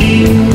you.